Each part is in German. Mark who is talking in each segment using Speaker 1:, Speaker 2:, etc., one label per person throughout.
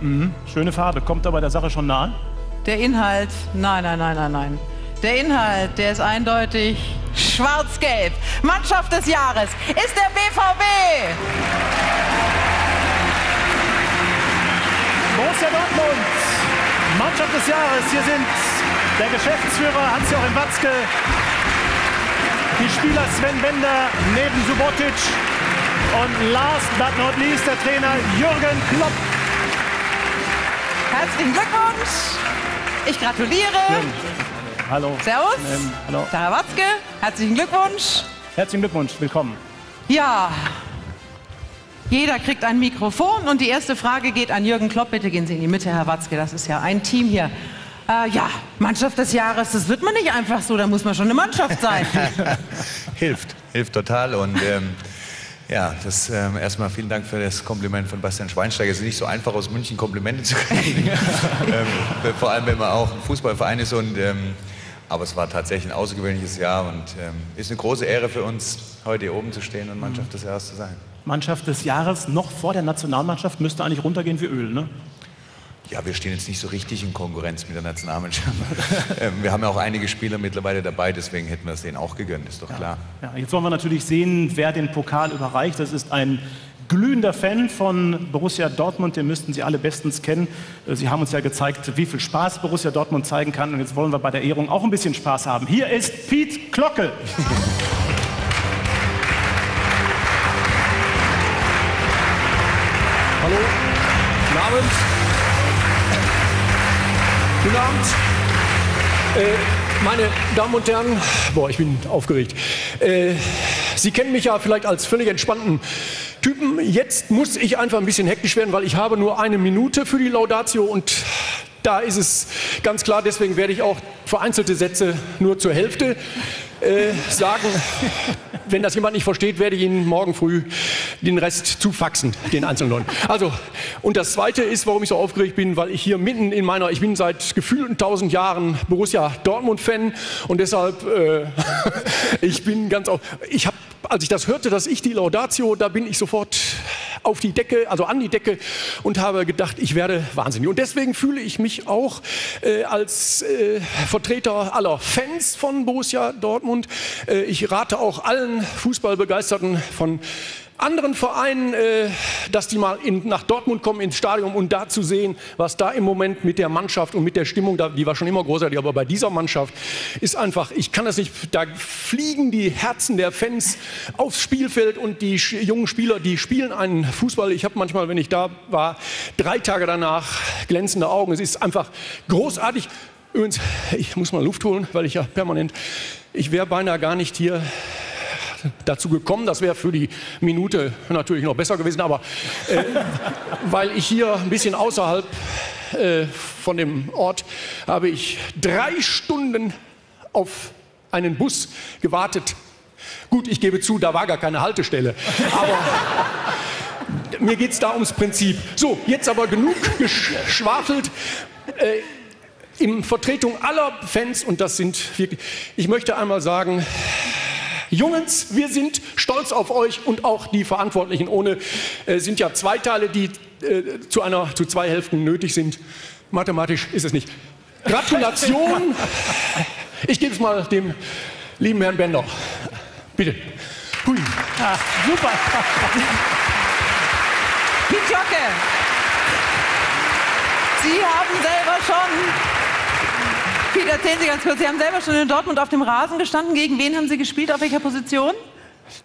Speaker 1: Mhm. Schöne Farbe. Kommt aber der Sache schon nahe?
Speaker 2: Der Inhalt, nein, nein, nein, nein, nein. Der Inhalt, der ist eindeutig schwarz-gelb. Mannschaft des Jahres ist der BVB.
Speaker 1: Borussia Dortmund, Mannschaft des Jahres. Hier sind der Geschäftsführer Hans-Joachim Watzke, die Spieler Sven Bender neben Subotic und last but not least der Trainer Jürgen Klopp.
Speaker 2: Herzlichen Glückwunsch. Ich gratuliere.
Speaker 1: Hallo.
Speaker 2: Servus.
Speaker 1: Ähm, hallo.
Speaker 2: Sarah Watzke, herzlichen Glückwunsch.
Speaker 1: Herzlichen Glückwunsch, willkommen.
Speaker 2: Ja, jeder kriegt ein Mikrofon und die erste Frage geht an Jürgen Klopp. Bitte gehen Sie in die Mitte, Herr Watzke, das ist ja ein Team hier. Äh, ja, Mannschaft des Jahres, das wird man nicht einfach so, da muss man schon eine Mannschaft sein.
Speaker 3: hilft, hilft total und ähm, ja, das ähm, erstmal vielen Dank für das Kompliment von Bastian Schweinsteiger. Es ist nicht so einfach aus München Komplimente zu kriegen, ähm, vor allem wenn man auch ein Fußballverein ist und ähm, aber es war tatsächlich ein außergewöhnliches Jahr und ähm, ist eine große Ehre für uns, heute hier oben zu stehen und Mannschaft des Jahres zu sein.
Speaker 1: Mannschaft des Jahres noch vor der Nationalmannschaft müsste eigentlich runtergehen wie Öl, ne?
Speaker 3: Ja, wir stehen jetzt nicht so richtig in Konkurrenz mit der Nationalmannschaft. Ähm, wir haben ja auch einige Spieler mittlerweile dabei, deswegen hätten wir es denen auch gegönnt, ist doch
Speaker 1: ja.
Speaker 3: klar.
Speaker 1: Ja, jetzt wollen wir natürlich sehen, wer den Pokal überreicht. Das ist ein glühender Fan von Borussia Dortmund, den müssten Sie alle bestens kennen. Äh, Sie haben uns ja gezeigt, wie viel Spaß Borussia Dortmund zeigen kann. Und jetzt wollen wir bei der Ehrung auch ein bisschen Spaß haben. Hier ist Piet Glocke.
Speaker 4: Hallo, guten Abend. Guten Abend. Äh, meine Damen und Herren, boah, ich bin aufgeregt. Äh, Sie kennen mich ja vielleicht als völlig entspannten Typen. Jetzt muss ich einfach ein bisschen hektisch werden, weil ich habe nur eine Minute für die Laudatio und da ist es ganz klar, deswegen werde ich auch vereinzelte Sätze nur zur Hälfte äh, sagen. Wenn das jemand nicht versteht, werde ich Ihnen morgen früh den Rest zufaxen, den einzelnen. Also, und das Zweite ist, warum ich so aufgeregt bin, weil ich hier mitten in meiner, ich bin seit gefühlten tausend Jahren Borussia Dortmund-Fan und deshalb, äh, ich bin ganz auf, ich habe, als ich das hörte, dass ich die Laudatio, da bin ich sofort auf die Decke, also an die Decke und habe gedacht, ich werde wahnsinnig. Und deswegen fühle ich mich auch äh, als äh, Vertreter aller Fans von Borussia Dortmund. Äh, ich rate auch allen Fußballbegeisterten von anderen Vereinen, äh, dass die mal in, nach Dortmund kommen ins Stadion, um da zu sehen, was da im Moment mit der Mannschaft und mit der Stimmung, da, die war schon immer großartig, aber bei dieser Mannschaft ist einfach, ich kann das nicht, da fliegen die Herzen der Fans aufs Spielfeld und die jungen Spieler, die spielen einen Fußball. Ich habe manchmal, wenn ich da war, drei Tage danach glänzende Augen. Es ist einfach großartig. Übrigens, ich muss mal Luft holen, weil ich ja permanent, ich wäre beinahe gar nicht hier dazu gekommen. Das wäre für die Minute natürlich noch besser gewesen, aber äh, weil ich hier ein bisschen außerhalb äh, von dem Ort habe ich drei Stunden auf einen Bus gewartet. Gut, ich gebe zu, da war gar keine Haltestelle. Aber mir geht es da ums Prinzip. So, jetzt aber genug geschwafelt. Äh, in Vertretung aller Fans, und das sind wirklich, ich möchte einmal sagen, Jungens, wir sind stolz auf euch und auch die Verantwortlichen. Ohne äh, sind ja zwei Teile, die äh, zu einer zu zwei Hälften nötig sind. Mathematisch ist es nicht. Gratulation. Ich gebe es mal dem lieben Herrn Bender. Bitte. Hui.
Speaker 1: Ah, super.
Speaker 2: Die Glocke. Sie haben selber schon Piet, erzählen Sie ganz kurz, Sie haben selber schon in Dortmund auf dem Rasen gestanden. Gegen wen haben Sie gespielt? Auf welcher Position?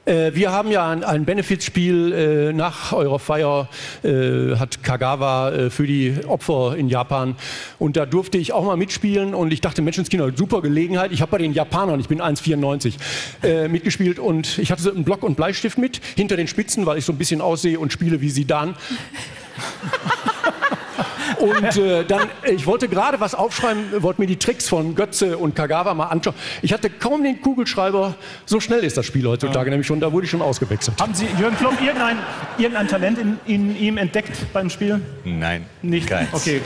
Speaker 4: Äh, wir haben ja ein, ein Benefizspiel äh, nach eurer Feier, äh, hat Kagawa äh, für die Opfer in Japan. Und da durfte ich auch mal mitspielen und ich dachte, Menschenskinder, super Gelegenheit. Ich habe bei den Japanern, ich bin 1,94, äh, mitgespielt und ich hatte einen Block und Bleistift mit, hinter den Spitzen, weil ich so ein bisschen aussehe und spiele wie Sidan. Und äh, dann, ich wollte gerade was aufschreiben, wollte mir die Tricks von Götze und Kagawa mal anschauen. Ich hatte kaum den Kugelschreiber. So schnell ist das Spiel heutzutage ja. nämlich schon. Da wurde ich schon ausgewechselt.
Speaker 1: Haben Sie, Jürgen Klopp, irgendein, irgendein Talent in, in, ihm entdeckt beim Spiel?
Speaker 3: Nein.
Speaker 1: Nicht?
Speaker 3: Keins.
Speaker 1: Okay.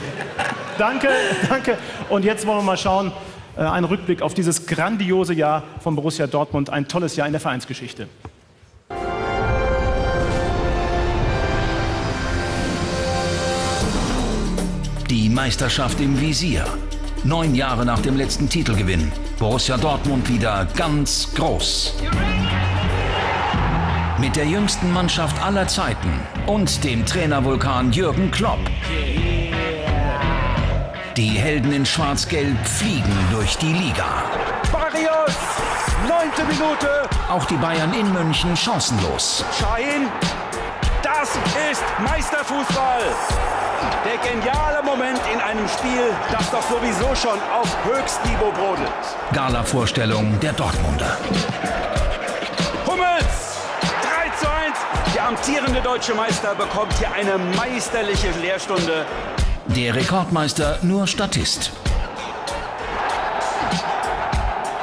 Speaker 1: Danke, danke. Und jetzt wollen wir mal schauen, äh, einen Rückblick auf dieses grandiose Jahr von Borussia Dortmund. Ein tolles Jahr in der Vereinsgeschichte.
Speaker 5: Meisterschaft im Visier. Neun Jahre nach dem letzten Titelgewinn. Borussia Dortmund wieder ganz groß. Mit der jüngsten Mannschaft aller Zeiten und dem Trainervulkan Jürgen Klopp. Die Helden in Schwarz-Gelb fliegen durch die Liga.
Speaker 6: Barrios, neunte Minute.
Speaker 5: Auch die Bayern in München chancenlos.
Speaker 6: Schein, das ist Meisterfußball. Der geniale Moment in einem Spiel, das doch sowieso schon auf Höchstniveau brodelt.
Speaker 5: Gala-Vorstellung der Dortmunder.
Speaker 6: Hummels, 3 zu 1. Der amtierende deutsche Meister bekommt hier eine meisterliche Lehrstunde.
Speaker 5: Der Rekordmeister nur Statist.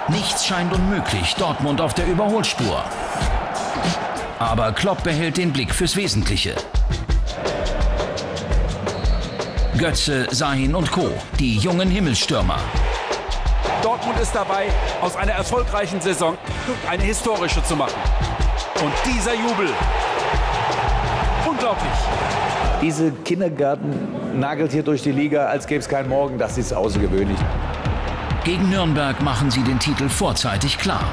Speaker 5: Nichts scheint unmöglich, Dortmund auf der Überholspur. Aber Klopp behält den Blick fürs Wesentliche. Götze, Sahin und Co., die jungen Himmelsstürmer.
Speaker 6: Dortmund ist dabei, aus einer erfolgreichen Saison eine historische zu machen. Und dieser Jubel, unglaublich.
Speaker 3: Diese Kindergarten nagelt hier durch die Liga, als gäbe es keinen Morgen. Das ist außergewöhnlich.
Speaker 5: Gegen Nürnberg machen sie den Titel vorzeitig klar.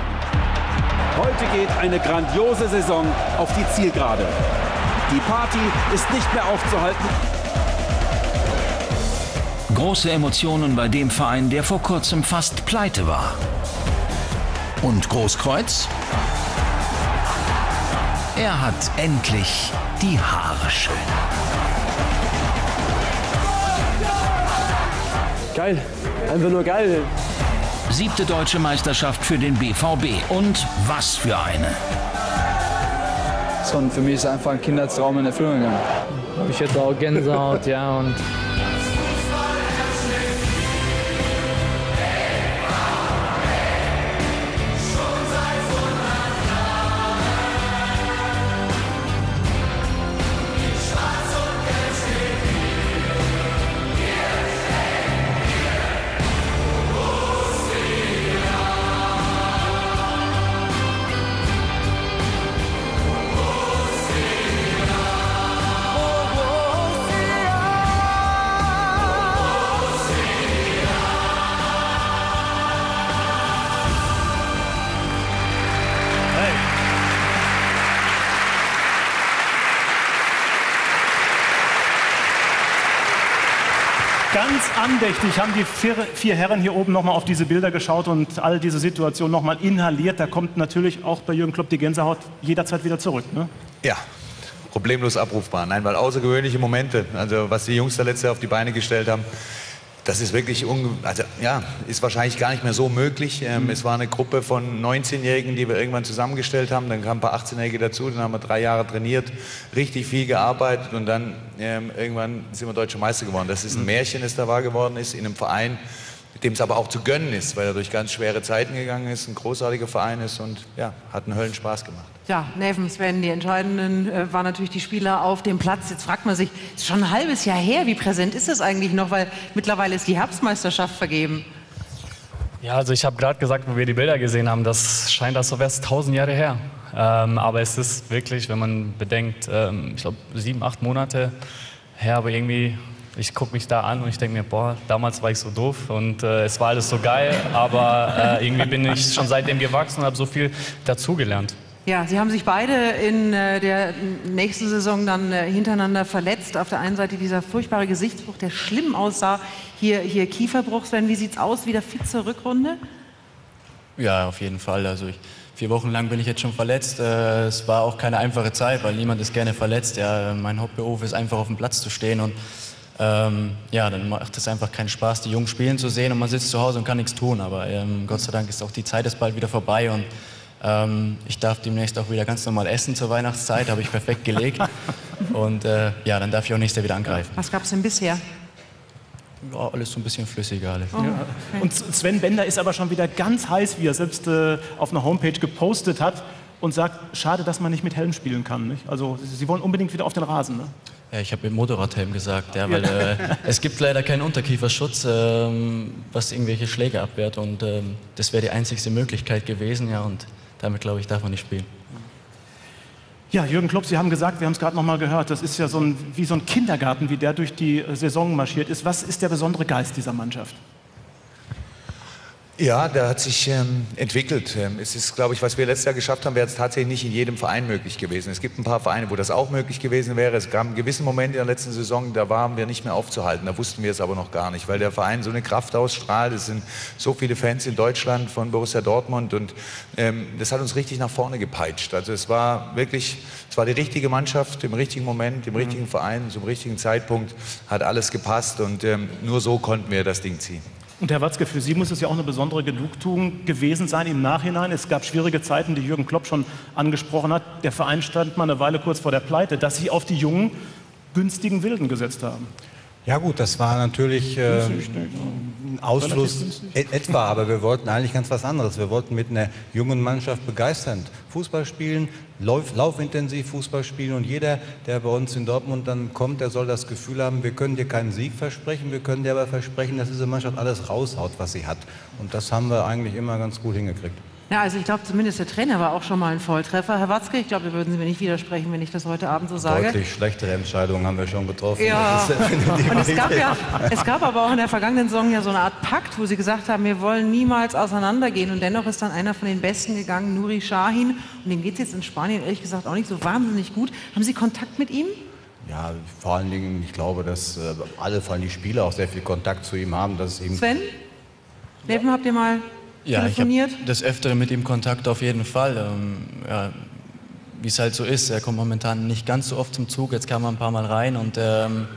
Speaker 6: Heute geht eine grandiose Saison auf die Zielgerade. Die Party ist nicht mehr aufzuhalten.
Speaker 5: Große Emotionen bei dem Verein, der vor kurzem fast pleite war. Und Großkreuz? Er hat endlich die Haare schön.
Speaker 4: Geil, einfach nur geil.
Speaker 5: Siebte deutsche Meisterschaft für den BVB. Und was für eine.
Speaker 7: Und für mich ist einfach ein Kindertraum in Erfüllung gegangen.
Speaker 8: Ich hätte auch Gänsehaut, ja, und
Speaker 1: andächtig haben die vier, vier Herren hier oben nochmal auf diese Bilder geschaut und all diese Situation nochmal inhaliert. Da kommt natürlich auch bei Jürgen Klopp die Gänsehaut jederzeit wieder zurück. Ne?
Speaker 3: Ja, problemlos abrufbar. Nein, weil außergewöhnliche Momente, also was die Jungs da letzte Jahr auf die Beine gestellt haben, das ist wirklich, also ja, ist wahrscheinlich gar nicht mehr so möglich. Ähm, Es war eine Gruppe von 19-Jährigen, die wir irgendwann zusammengestellt haben. Dann kamen ein paar 18-Jährige dazu, dann haben wir drei Jahre trainiert, richtig viel gearbeitet und dann ähm, irgendwann sind wir Deutsche Meister geworden. Das ist ein Märchen, das da wahr geworden ist, in einem Verein, dem es aber auch zu gönnen ist, weil er durch ganz schwere Zeiten gegangen ist, ein großartiger Verein ist und ja, hat einen Höllenspaß gemacht.
Speaker 2: Ja, Neven, Sven, die entscheidenden äh, waren natürlich die Spieler auf dem Platz. Jetzt fragt man sich, ist schon ein halbes Jahr her, wie präsent ist das eigentlich noch? Weil mittlerweile ist die Herbstmeisterschaft vergeben.
Speaker 8: Ja, also ich habe gerade gesagt, wo wir die Bilder gesehen haben, das scheint das so wäre es tausend Jahre her. Ähm, aber es ist wirklich, wenn man bedenkt, ähm, ich glaube sieben, acht Monate her, aber irgendwie, ich gucke mich da an und ich denke mir, boah, damals war ich so doof und äh, es war alles so geil, aber äh, irgendwie bin ich schon seitdem gewachsen und habe so viel dazugelernt.
Speaker 2: Ja, Sie haben sich beide in äh, der nächsten Saison dann äh, hintereinander verletzt. Auf der einen Seite dieser furchtbare Gesichtsbruch, der schlimm aussah. Hier, hier Kieferbruch. Sven, wie sieht's aus? Wieder fit zur Rückrunde?
Speaker 7: Ja, auf jeden Fall. Also ich, vier Wochen lang bin ich jetzt schon verletzt. Äh, es war auch keine einfache Zeit, weil niemand ist gerne verletzt. Ja, mein Hauptberuf ist einfach auf dem Platz zu stehen und ähm, ja, dann macht es einfach keinen Spaß, die Jungen spielen zu sehen und man sitzt zu Hause und kann nichts tun. Aber ähm, Gott sei Dank ist auch die Zeit ist bald wieder vorbei und ähm, ich darf demnächst auch wieder ganz normal essen zur Weihnachtszeit, habe ich perfekt gelegt. Und äh, ja, dann darf ich auch nächstes Jahr wieder angreifen.
Speaker 2: Was gab's denn bisher?
Speaker 7: Ja, alles so ein bisschen flüssiger. Alles.
Speaker 1: Und Sven Bender ist aber schon wieder ganz heiß, wie er selbst äh, auf einer Homepage gepostet hat und sagt, schade, dass man nicht mit Helm spielen kann. Nicht? Also Sie wollen unbedingt wieder auf den Rasen. Ne?
Speaker 7: Ja, ich habe mit Motorradhelm gesagt, ja, weil äh, es gibt leider keinen Unterkieferschutz, ähm, was irgendwelche Schläge abwehrt und ähm, das wäre die einzigste Möglichkeit gewesen, ja, und damit glaube ich darf man nicht spielen.
Speaker 1: Ja, Jürgen Klopp, Sie haben gesagt, wir haben es gerade noch mal gehört, das ist ja so ein, wie so ein Kindergarten, wie der durch die Saison marschiert ist. Was ist der besondere Geist dieser Mannschaft?
Speaker 3: Ja, der hat sich ähm, entwickelt. Ähm, es ist, glaube ich, was wir letztes Jahr geschafft haben, wäre es tatsächlich nicht in jedem Verein möglich gewesen. Es gibt ein paar Vereine, wo das auch möglich gewesen wäre. Es gab einen gewissen Moment in der letzten Saison, da waren wir nicht mehr aufzuhalten. Da wussten wir es aber noch gar nicht, weil der Verein so eine Kraft ausstrahlt. Es sind so viele Fans in Deutschland von Borussia Dortmund und ähm, das hat uns richtig nach vorne gepeitscht. Also es war wirklich, es war die richtige Mannschaft im richtigen Moment, im richtigen Verein, zum richtigen Zeitpunkt, hat alles gepasst und ähm, nur so konnten wir das Ding ziehen.
Speaker 1: Und Herr Watzke, für Sie muss es ja auch eine besondere Genugtuung gewesen sein im Nachhinein. Es gab schwierige Zeiten, die Jürgen Klopp schon angesprochen hat. Der Verein stand mal eine Weile kurz vor der Pleite, dass Sie auf die jungen, günstigen Wilden gesetzt haben.
Speaker 9: Ja gut, das war natürlich äh, ein Ausfluss et etwa, aber wir wollten eigentlich ganz was anderes. Wir wollten mit einer jungen Mannschaft begeisternd Fußball spielen, lauf, laufintensiv Fußball spielen und jeder, der bei uns in Dortmund dann kommt, der soll das Gefühl haben, wir können dir keinen Sieg versprechen, wir können dir aber versprechen, dass diese Mannschaft alles raushaut, was sie hat. Und das haben wir eigentlich immer ganz gut hingekriegt.
Speaker 2: Ja, also ich glaube, zumindest der Trainer war auch schon mal ein Volltreffer. Herr Watzke, ich glaube, da würden Sie mir nicht widersprechen, wenn ich das heute Abend so sage.
Speaker 9: Deutlich schlechtere Entscheidungen haben wir schon getroffen.
Speaker 2: Ja,
Speaker 9: und
Speaker 2: es gab, ja, es gab aber auch in der vergangenen Saison ja so eine Art Pakt, wo Sie gesagt haben, wir wollen niemals auseinandergehen. Und dennoch ist dann einer von den Besten gegangen, Nuri Sahin. Und dem geht es jetzt in Spanien ehrlich gesagt auch nicht so wahnsinnig gut. Haben Sie Kontakt mit ihm?
Speaker 9: Ja, vor allen Dingen, ich glaube, dass äh, alle, vor allem die Spieler, auch sehr viel Kontakt zu ihm haben. Dass es eben
Speaker 2: Sven? Neven, habt ihr mal
Speaker 7: Ja, ich
Speaker 2: telefoniert?
Speaker 7: habe des Öfteren mit ihm Kontakt auf jeden Fall. Ähm, ja, wie es halt so ist, er kommt momentan nicht ganz so oft zum Zug. Jetzt kam er ein paar Mal rein und ähm,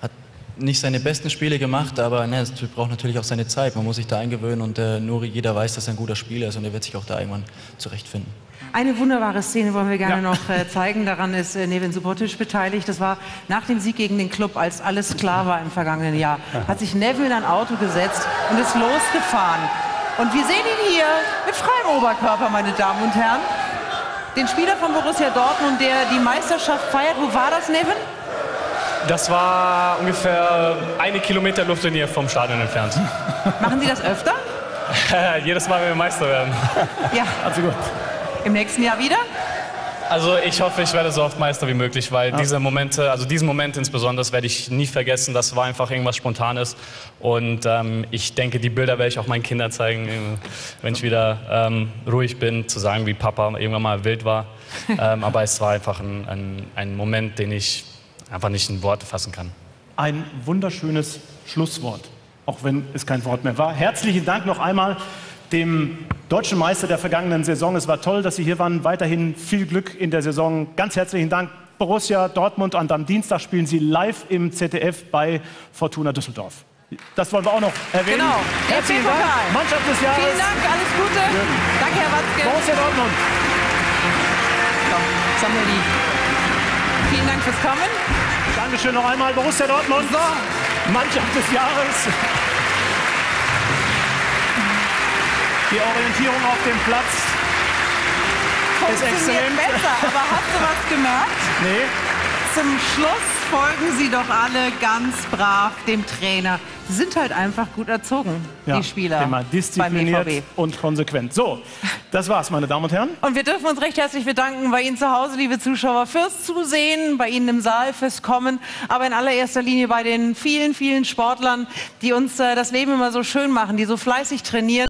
Speaker 7: hat nicht seine besten Spiele gemacht, aber ne, es braucht natürlich auch seine Zeit. Man muss sich da eingewöhnen und äh, Nuri, jeder weiß, dass er ein guter Spieler ist und er wird sich auch da irgendwann zurechtfinden.
Speaker 2: Eine wunderbare Szene wollen wir gerne noch äh, zeigen. Daran ist äh, Nevin Subotic beteiligt. Das war nach dem Sieg gegen den Club, als alles klar war im vergangenen Jahr. Hat sich Nevin in ein Auto gesetzt und ist losgefahren. Und wir sehen ihn hier mit freiem Oberkörper, meine Damen und Herren. Den Spieler von Borussia Dortmund, der die Meisterschaft feiert. Wo war das, Nevin?
Speaker 8: Das war ungefähr eine Kilometer Luftlinie vom Stadion entfernt.
Speaker 2: Machen Sie das öfter?
Speaker 8: Jedes Mal, wenn wir Meister werden.
Speaker 2: Ja.
Speaker 1: Also gut.
Speaker 2: Im nächsten Jahr wieder?
Speaker 8: Also ich hoffe, ich werde so oft Meister wie möglich, weil diese Momente, also diesen Moment insbesondere, werde ich nie vergessen. Das war einfach irgendwas Spontanes. Und ähm, ich denke, die Bilder werde ich auch meinen Kindern zeigen, äh, wenn ich wieder ähm, ruhig bin, zu sagen, wie Papa irgendwann mal wild war. ähm, aber es war einfach ein, ein, ein Moment, den ich einfach nicht in Worte fassen kann.
Speaker 1: Ein wunderschönes Schlusswort, auch wenn es kein Wort mehr war. Herzlichen Dank noch einmal dem deutschen Meister der vergangenen Saison. Es war toll, dass Sie hier waren. Weiterhin viel Glück in der Saison. Ganz herzlichen Dank, Borussia Dortmund. Und am Dienstag spielen Sie live im ZDF bei Fortuna Düsseldorf. Das wollen wir auch noch erwähnen.
Speaker 2: Genau.
Speaker 1: Herzlichen Dank. Mannschaft des Jahres.
Speaker 2: Vielen Dank, alles Gute. Danke, Herr Watzke.
Speaker 1: Borussia Dortmund.
Speaker 2: So, sammle die. Vielen Dank fürs Kommen.
Speaker 1: Dankeschön noch einmal. Borussia Dortmund.
Speaker 2: So.
Speaker 1: Mannschaft des Jahres. Die Orientierung auf dem Platz ist
Speaker 2: Funktioniert
Speaker 1: exzellent.
Speaker 2: besser. Aber hast du was gemerkt?
Speaker 1: Nee,
Speaker 2: Zum Schluss folgen sie doch alle ganz brav dem Trainer. Sie sind halt einfach gut erzogen, die Spieler
Speaker 1: immer diszipliniert
Speaker 2: BVB.
Speaker 1: und konsequent. So, das war's, meine Damen und Herren.
Speaker 2: Und wir dürfen uns recht herzlich bedanken bei Ihnen zu Hause, liebe Zuschauer, fürs Zusehen, bei Ihnen im Saal, fürs Kommen, aber in allererster Linie bei den vielen, vielen Sportlern, die uns äh, das Leben immer so schön machen, die so fleißig trainieren.